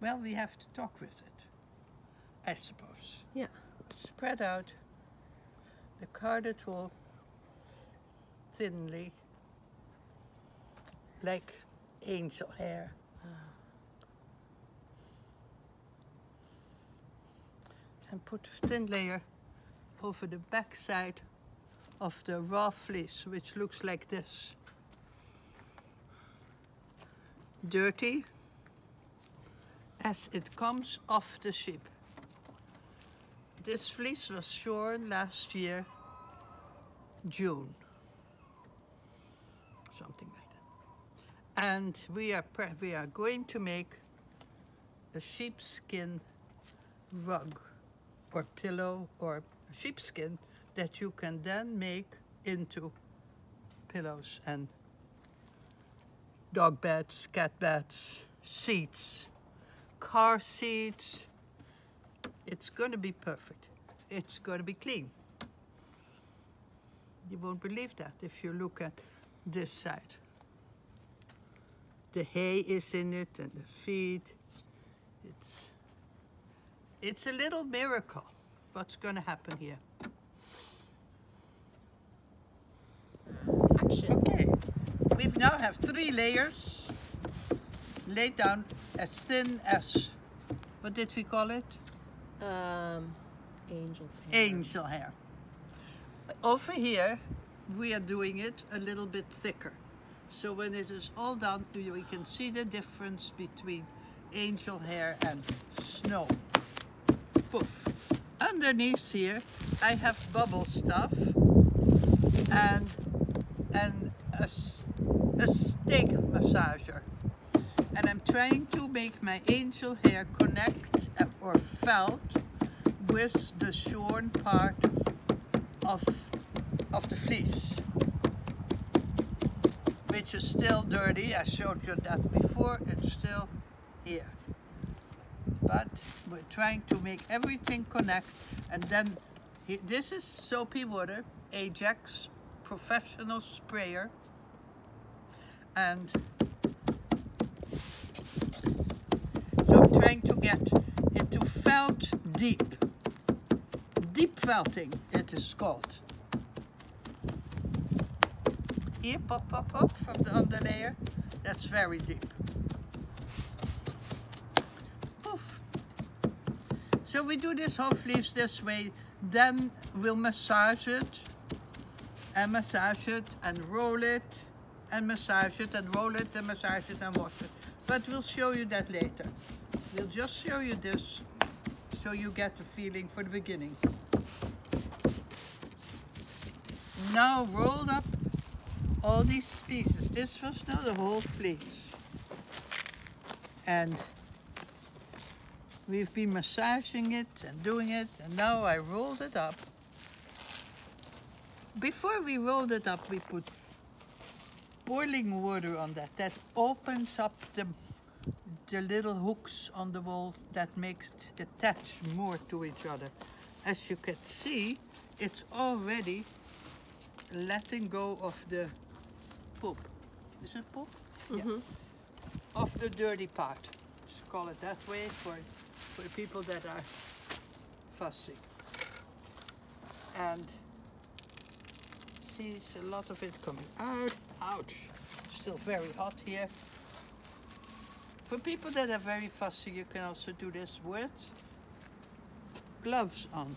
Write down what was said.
Well, we have to talk with it, I suppose. Yeah. Spread out the carded wool thinly, like angel hair. Ah. And put a thin layer over the back side of the raw fleece, which looks like this. Dirty as it comes off the sheep. This fleece was shorn last year, June, something like that. And we are we are going to make a sheepskin rug or pillow or sheepskin that you can then make into pillows and dog beds, cat beds, seats, car seats. It's going to be perfect. It's going to be clean. You won't believe that if you look at this side. The hay is in it and the feed. It's it's a little miracle what's going to happen here. Action. Okay, we now have three layers laid down as thin as, what did we call it? Um, angel's hair. Angel hair. Over here, we are doing it a little bit thicker. So when it is all done, we can see the difference between angel hair and snow. Poof. Underneath here, I have bubble stuff and and a, a steak massager. And I'm trying to make my angel hair connect uh, or felt with the shorn part of of the fleece, which is still dirty. I showed you that before. It's still here, but we're trying to make everything connect. And then this is soapy water, Ajax professional sprayer, and so I'm trying to get it to felt deep. Deep felting, it is called. Here, pop, pop, pop from the underlayer. That's very deep. Poof. So we do this half leaves this way, then we'll massage it, and massage it, and roll it, and massage it, and roll it, and massage it, and wash it. But we'll show you that later. We'll just show you this so you get the feeling for the beginning. Now rolled up all these pieces. This was now the whole fleece. And we've been massaging it and doing it, and now I rolled it up. Before we rolled it up, we put boiling water on that. That opens up the the little hooks on the wall that makes it attach more to each other. As you can see, it's already letting go of the poop. Is it poop? Yeah. Mm-hmm. Of the dirty part. Let's call it that way for, for people that are fussy. And sees a lot of it coming out. Ouch! Still very hot here. For people that are very fussy, you can also do this with gloves on.